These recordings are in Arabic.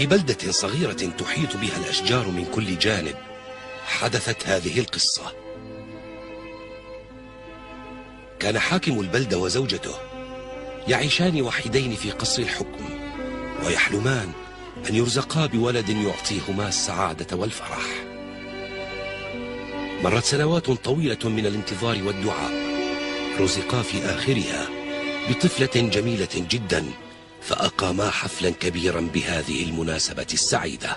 في بلدة صغيرة تحيط بها الأشجار من كل جانب حدثت هذه القصة. كان حاكم البلدة وزوجته يعيشان وحيدين في قصر الحكم ويحلمان أن يرزقا بولد يعطيهما السعادة والفرح. مرت سنوات طويلة من الانتظار والدعاء رزقا في آخرها بطفلة جميلة جدا. فأقاما حفلا كبيرا بهذه المناسبة السعيدة.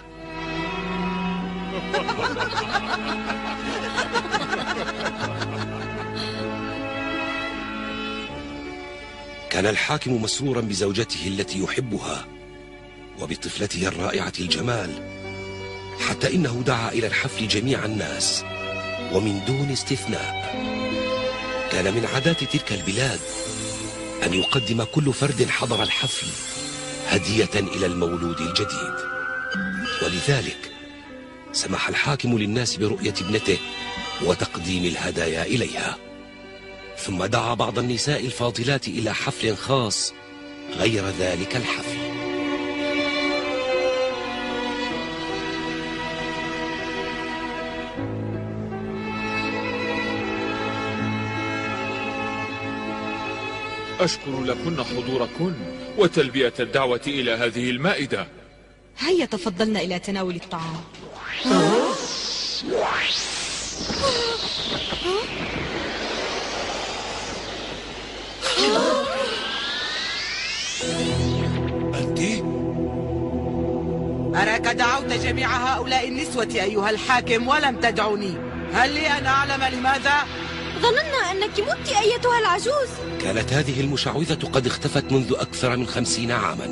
كان الحاكم مسرورا بزوجته التي يحبها وبطفلته الرائعة الجمال حتى إنه دعا إلى الحفل جميع الناس ومن دون استثناء كان من عادات تلك البلاد. أن يقدم كل فرد حضر الحفل هدية إلى المولود الجديد. ولذلك سمح الحاكم للناس برؤية ابنته وتقديم الهدايا إليها. ثم دعا بعض النساء الفاضلات إلى حفل خاص غير ذلك الحفل. أشكر لكن حضوركن وتلبية الدعوة إلى هذه المائدة هيا تفضلنا إلى تناول الطعام أنت؟ أراك دعوت جميع هؤلاء النسوة أيها الحاكم ولم تدعوني هل لي أن أعلم لماذا؟ ظننا أنك مت أيتها العجوز. كانت هذه المشعوذة قد اختفت منذ أكثر من خمسين عاما.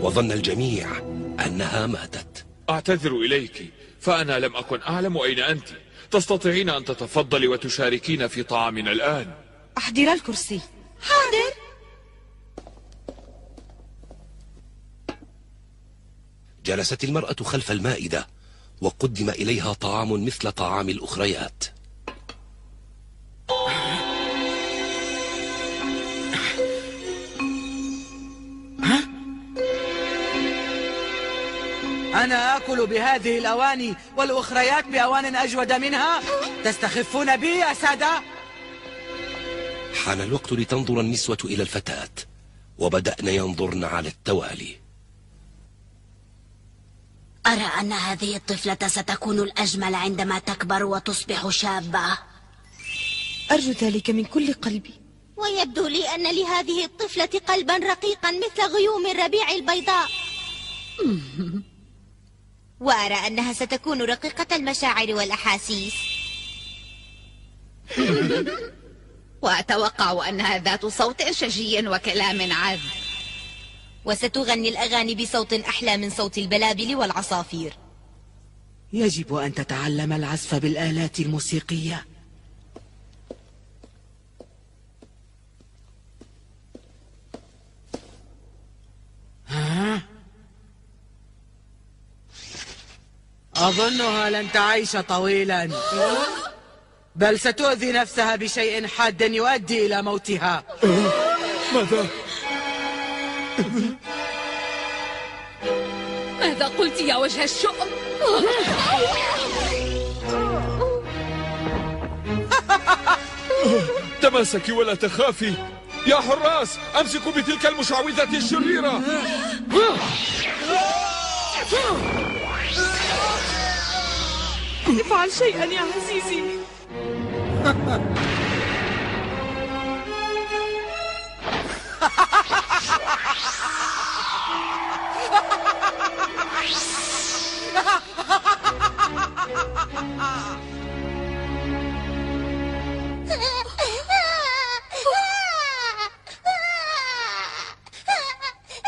وظن الجميع أنها ماتت. أعتذر إليك فأنا لم أكن أعلم أين أنت. تستطيعين أن تتفضلي وتشاركين في طعامنا الآن. أحضر الكرسي. حاضر. جلست المرأة خلف المائدة وقدم إليها طعام مثل طعام الأخريات. أنا آكل بهذه الأواني والأخريات بأوان أجود منها؟ تستخفون بي يا سادة؟ حان الوقت لتنظر النسوة إلى الفتاة وبدأن ينظرن على التوالي. أرى أن هذه الطفلة ستكون الأجمل عندما تكبر وتصبح شابة. أرجو ذلك من كل قلبي. ويبدو لي أن لهذه الطفلة قلبا رقيقا مثل غيوم الربيع البيضاء. وأرى أنها ستكون رقيقة المشاعر والأحاسيس. وأتوقع أنها ذات صوت شجي وكلام عذب. وستغني الأغاني بصوت أحلى من صوت البلابل والعصافير. يجب أن تتعلم العزف بالآلات الموسيقية. أظنها لن تعيش طويلا بل ستؤذي نفسها بشيء حاد يؤدي إلى موتها ماذا؟ ماذا قلت يا وجه الشؤم؟ تماسكي ولا تخافي يا حراس أمسكوا بتلك المشعوذة الشريرة افعل شيئا يا عزيزي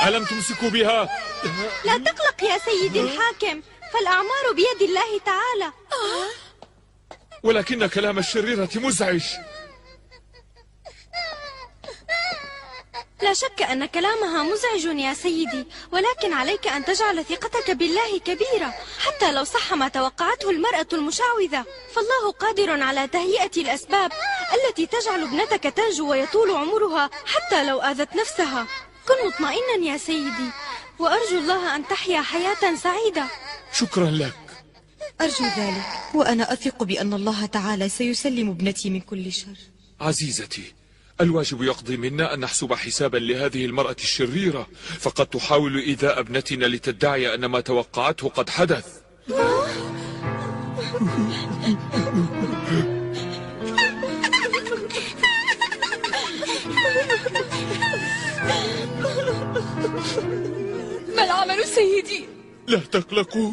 ألم تمسكوا بها؟ لا تقلق يا سيدي الحاكم فالأعمار بيد الله تعالى. ولكن كلام الشريرة مزعج. لا شك أن كلامها مزعج يا سيدي ولكن عليك أن تجعل ثقتك بالله كبيرة حتى لو صح ما توقعته المرأة المشعوذة. فالله قادر على تهيئة الأسباب التي تجعل ابنتك تنجو ويطول عمرها حتى لو آذت نفسها. كن مطمئنا يا سيدي وأرجو الله أن تحيا حياة سعيدة. شكرا لك. أرجو ذلك وأنا أثق بأن الله تعالى سيسلم ابنتي من كل شر. عزيزتي الواجب يقضي منا أن نحسب حسابا لهذه المرأة الشريرة فقد تحاول إيذاء ابنتنا لتدعي أن ما توقعته قد حدث. ما العمل سيدي؟ لا تقلقوا.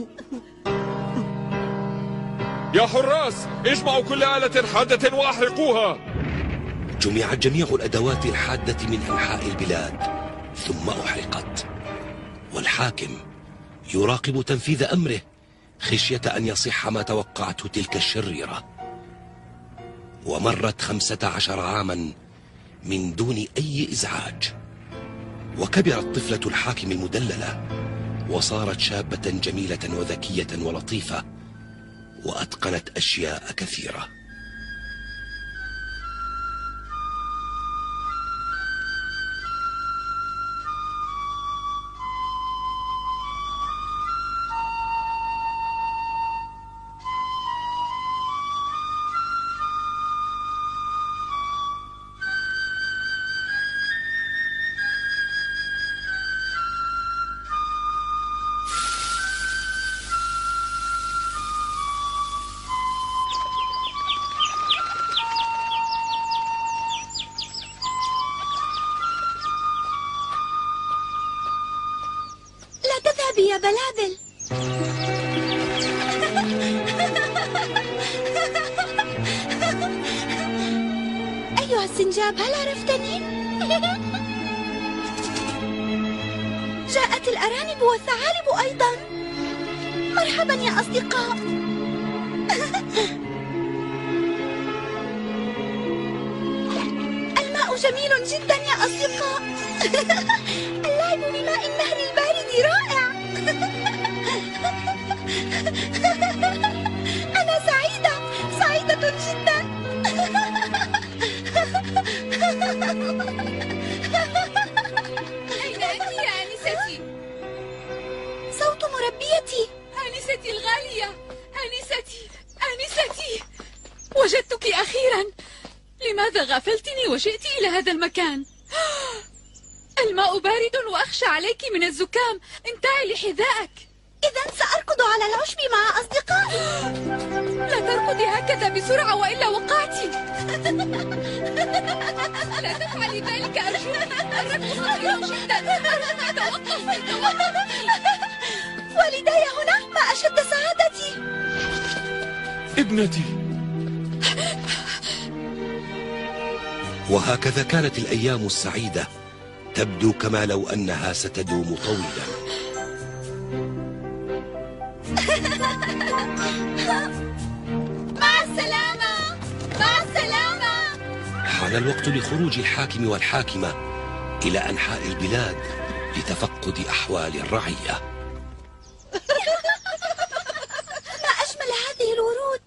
يا حراس اجمعوا كل آلة حادة وأحرقوها. جمعت جميع الأدوات الحادة من أنحاء البلاد ثم أحرقت. والحاكم يراقب تنفيذ أمره خشية أن يصح ما توقعته تلك الشريرة. ومرت خمسة عشر عاما من دون أي إزعاج. وكبرت طفلة الحاكم المدللة. وصارت شابة جميلة وذكية ولطيفة وأتقنت أشياء كثيرة. تذهبي يا بلابل. أيها السنجاب هل عرفتني؟ جاءت الأرانب والثعالب أيضا. مرحبا يا أصدقاء. الماء جميل جدا يا أصدقاء. اللعب بماء النهر البارد رائع. أنا سعيدة. سعيدة جدا. أين أنت يا آنستي؟ صوت مربيتي. آنستي الغالية. آنستي. آنستي. وجدتك أخيرا. لماذا غافلتني وجئت إلى هذا المكان؟ الماء بارد وأخشى عليك من الزكام. انتعي لحذائك. إذا سأركض على العشب مع أصدقائي. لا تركضي هكذا بسرعة وإلا وقعت لا تفعلي ذلك أرجوك الركض خطير جدا. أرجوك توقفي توقفي والدي هنا ما أشد سعادتي. ابنتي. وهكذا كانت الأيام السعيدة تبدو كما لو أنها ستدوم طويلا. حان الوقت لخروج الحاكم والحاكمة إلى أنحاء البلاد لتفقد أحوال الرعية. ما أجمل هذه الورود.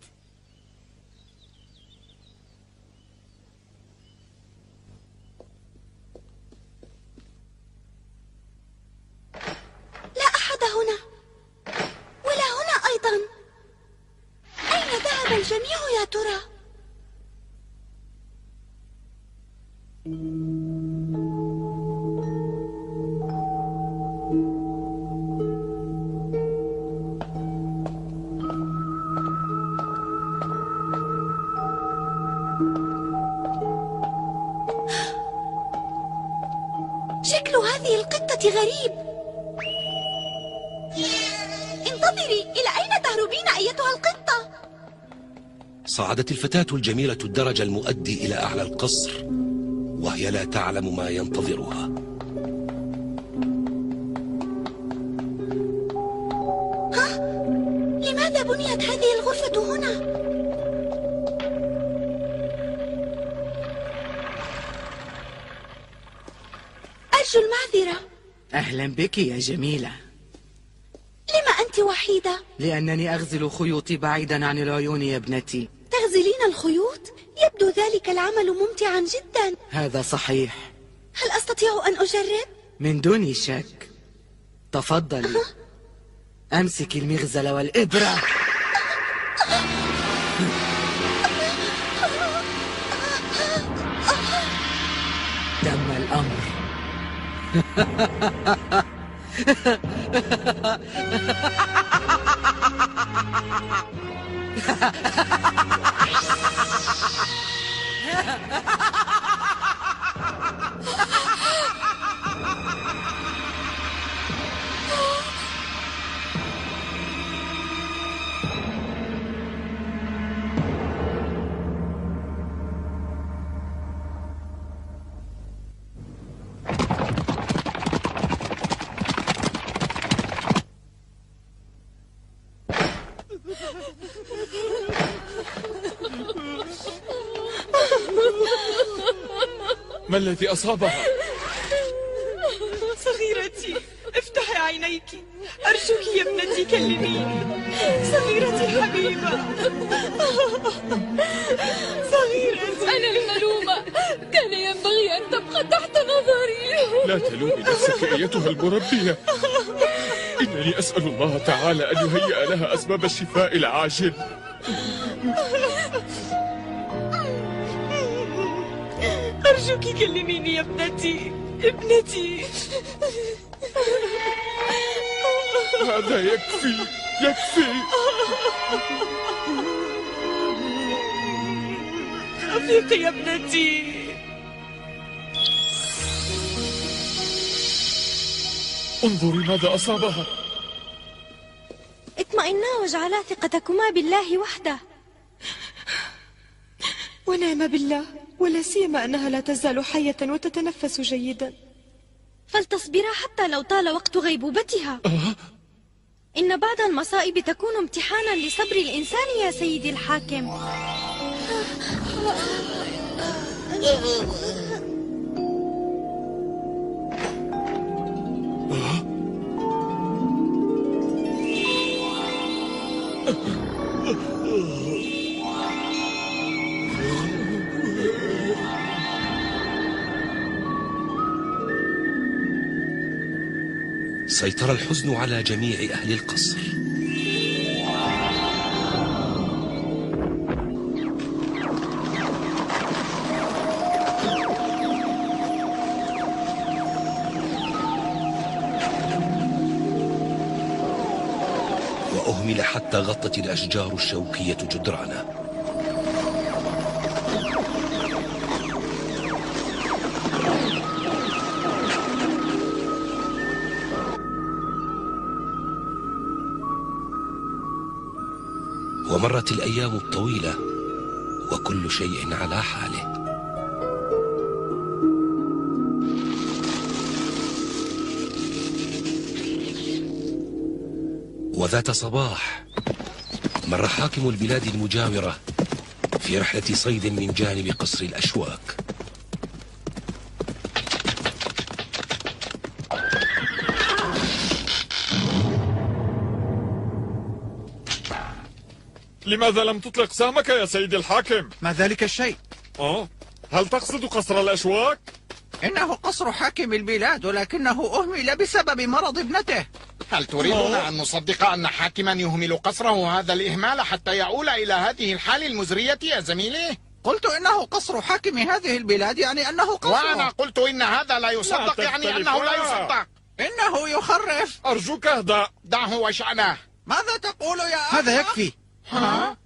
لا أحد هنا. ولا هنا أيضا. أين ذهب الجميع يا ترى؟ شكل هذه القطة غريب انتظري إلى أين تهربين أيتها القطة؟ صعدت الفتاة الجميلة الدرج المؤدي إلى أعلى القصر وهي لا تعلم ما ينتظرها لماذا بنيت هذه الغرفة هنا؟ أرجو المعذرة أهلا بك يا جميلة لما أنت وحيدة؟ لأنني أغزل خيوطي بعيدا عن العيون يا ابنتي تغزلين الخيوط؟ يبدو ذلك العمل ممتعا جدا. هذا صحيح. هل أستطيع أن أجرب؟ من دون شك. تفضلي. أمسك المغزل والإبرة. تم الأمر. Ha ha ha ha ha! ما الذي أصابها؟ صغيرتي افتحي عينيك. أرجوك يا ابنتي كلميني. صغيرتي الحبيبة صغيرتي. أنا الملومة. كان ينبغي أن تبقى تحت نظري. لا تلومي نفسك أيتها المربية. إنني أسأل الله تعالى أن يهيئ لها أسباب الشفاء العاجل. أرجوك كلميني يا ابنتي ابنتي. هذا يكفي يكفي. أفيقي يا ابنتي. انظري ماذا أصابها. اطمئنا واجعلا ثقتكما بالله وحده. ونعم بالله ولا سيما أنها لا تزال حية وتتنفس جيدا. فلتصبرا حتى لو طال وقت غيبوبتها. إن بعض المصائب تكون امتحانا لصبر الإنسان يا سيدي الحاكم. سيطر الحزن على جميع أهل القصر. وأهمل حتى غطت الأشجار الشوكية جدرانه ومرت الأيام الطويلة وكل شيء على حاله. وذات صباح مر حاكم البلاد المجاورة في رحلة صيد من جانب قصر الأشواك. لماذا لم تطلق سهمك يا سيدي الحاكم؟ ما ذلك الشيء أوه هل تقصد قصر الأشواك؟ إنه قصر حاكم البلاد ولكنه أهمل بسبب مرض ابنته هل تريدون أن نصدق أن حاكما يهمل قصره هذا الإهمال حتى يؤول إلى هذه الحال المزرية يا زميلي؟ قلت إنه قصر حاكم هذه البلاد يعني أنه قصر وأنا قلت إن هذا لا يصدق لا يعني. أنه لا يصدق إنه يخرف أرجوك اهدأ دعه وشأنه ماذا تقول يا أخ؟ هذا يكفي ها؟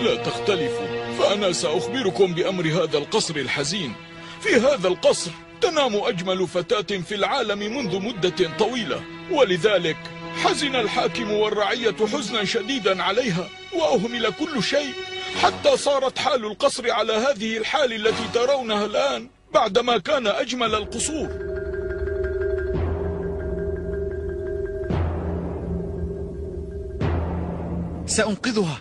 لا تختلفوا فأنا سأخبركم بأمر هذا القصر الحزين. في هذا القصر تنام أجمل فتاة في العالم منذ مدة طويلة ولذلك حزن الحاكم والرعية حزنا شديدا عليها وأهمل كل شيء. حتى صارت حال القصر على هذه الحال التي ترونها الآن بعدما كان أجمل القصور. سأنقذها.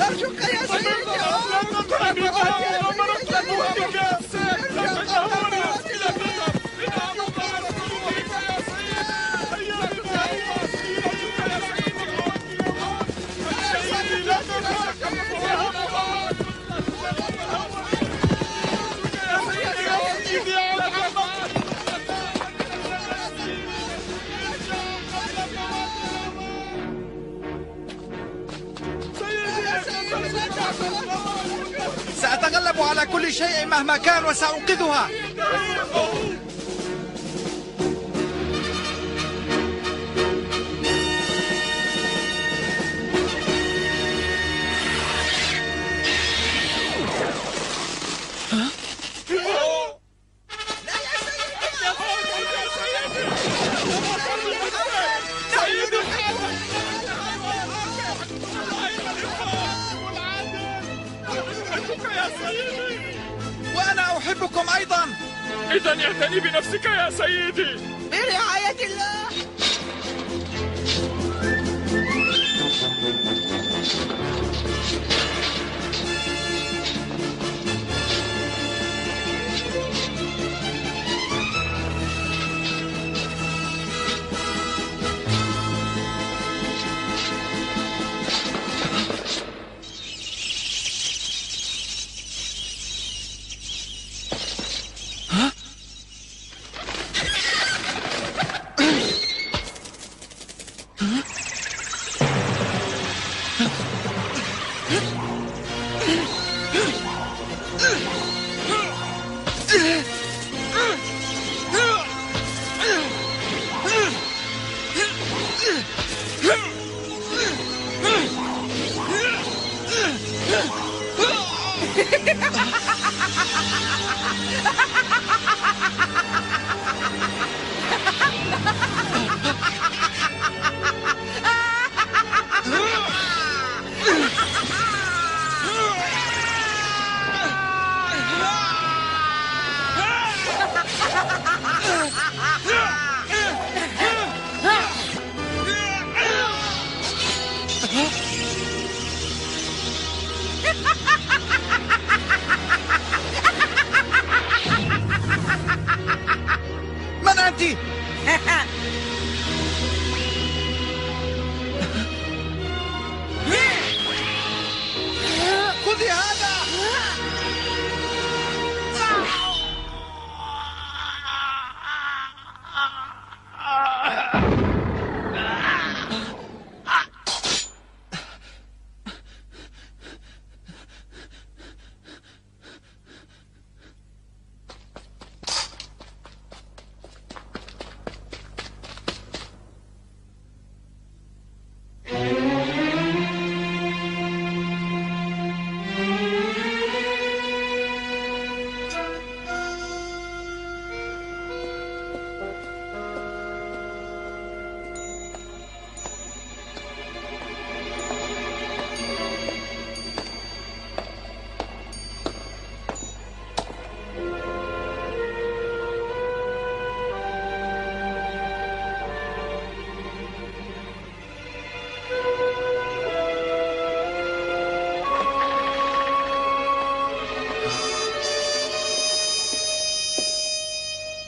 أرجوك يا يا سأتغلب على كل شيء مهما كان وسأنقذها.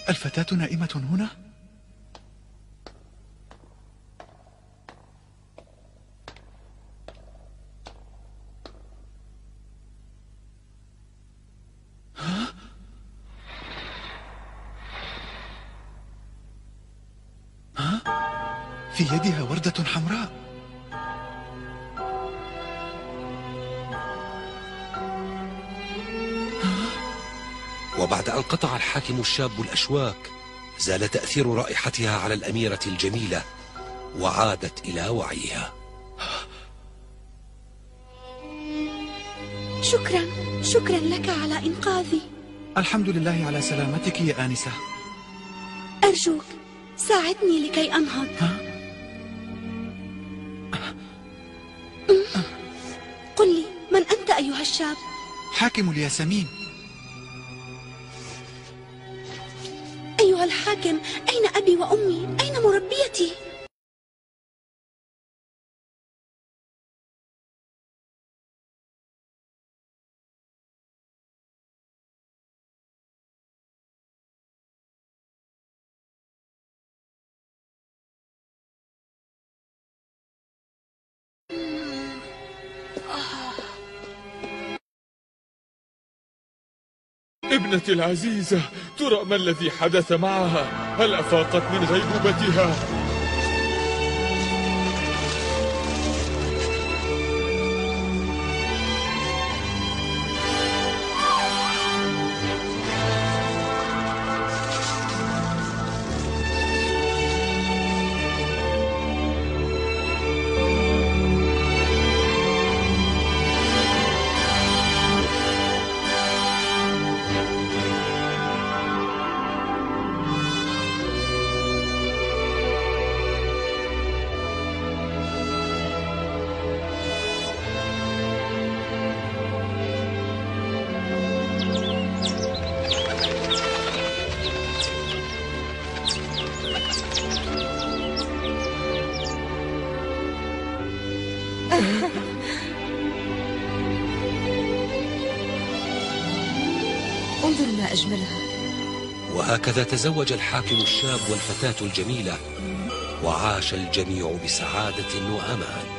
الفتاة نائمة هنا؟ في يدها وردة حمراء. وبعد أن قطع الحاكم الشاب الأشواك زال تأثير رائحتها على الأميرة الجميلة وعادت إلى وعيها. شكرا شكرا لك على إنقاذي. الحمد لله على سلامتك يا آنسة. أرجوك ساعدني لكي أنهض. قل لي من أنت أيها الشاب؟ حاكم الياسمين. الحاكم أين أبي وأمي؟ أين مربيتي؟ ابنتي العزيزة ترى ما الذي حدث معها؟ هل أفاقت من غيبوبتها؟ أجملها. وهكذا تزوج الحاكم الشاب والفتاة الجميلة وعاش الجميع بسعادة وأمان.